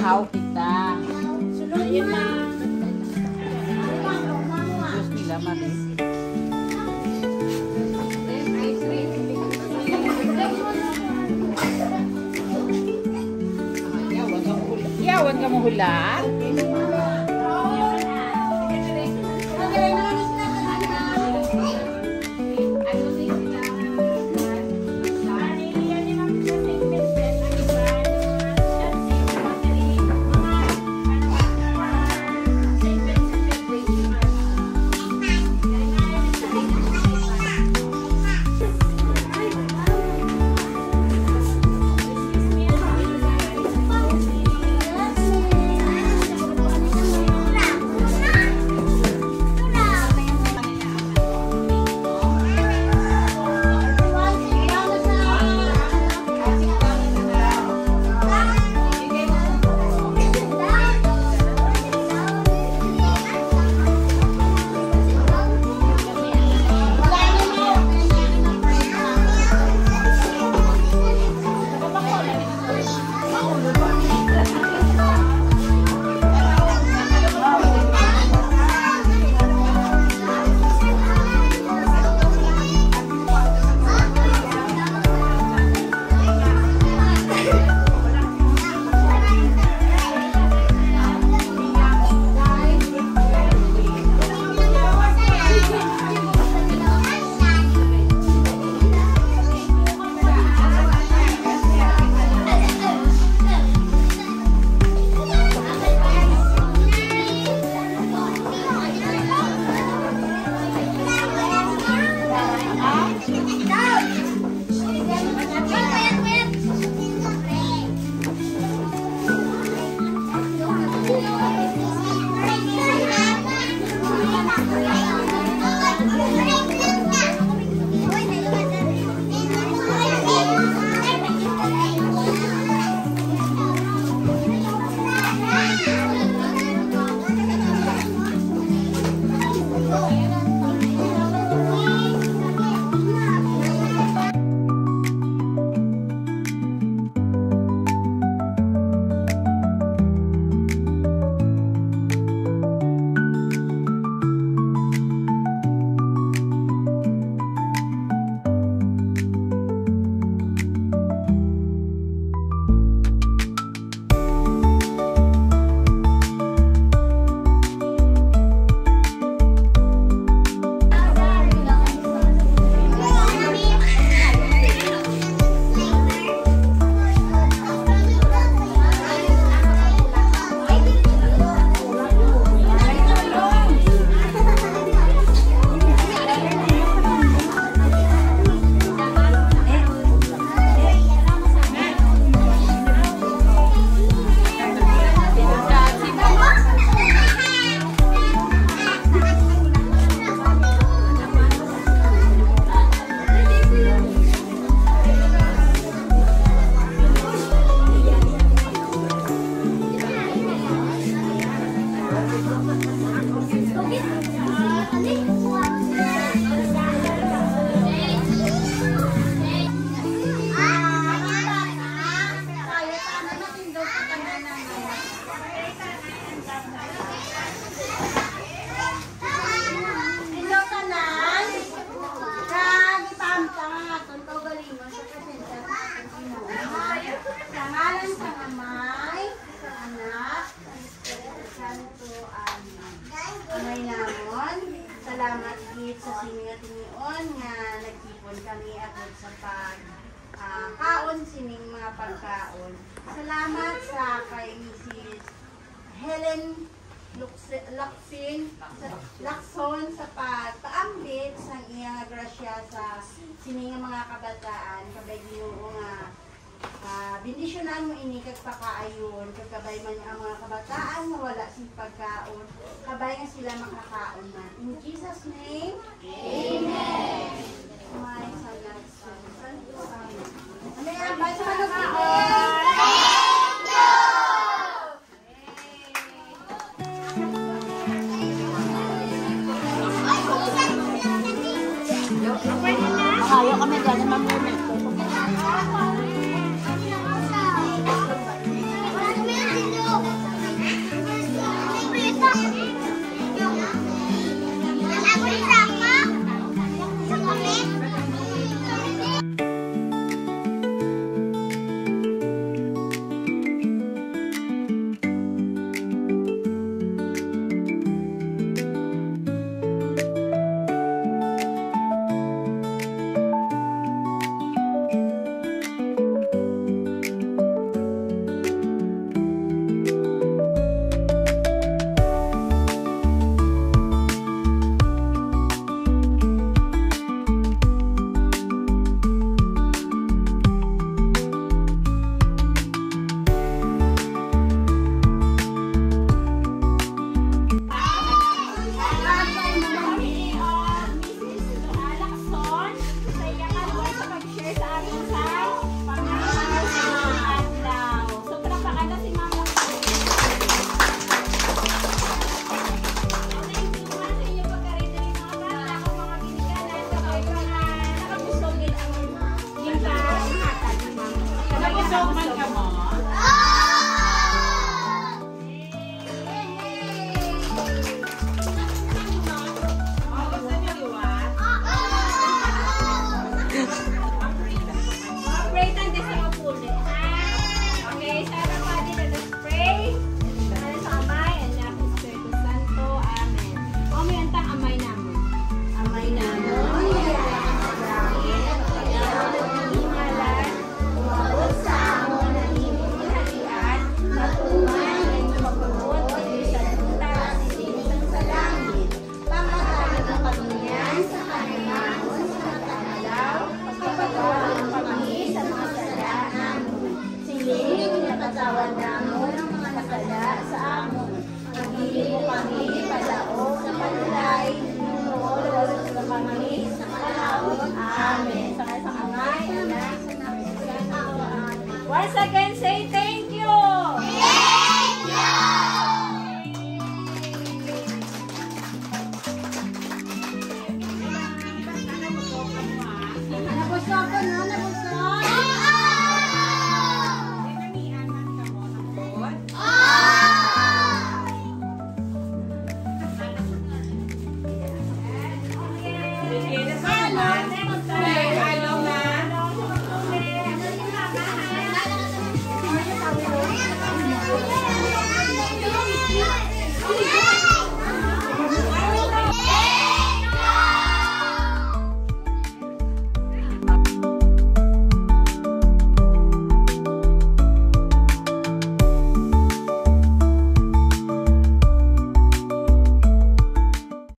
Nahaw kita. Ayun na. Diyos nila, mami. Yawan ka mo hulaan? Yawan ka mo hulaan? Sa pag ah, kaon sining mga pagkaon. Salamat sa kay Mrs. Helen Laksin, sa- Lakson sa pagpaambit sa iyang grasya sa sining mga kabataan kabay Ginoo nga uh, bindisyonan mo ini kag pakaayon kag kabay man ang mga kabataan nga wala sin pagkaon kabay nga sila makakaon man in Jesus name Amen Kaya kami dyan naman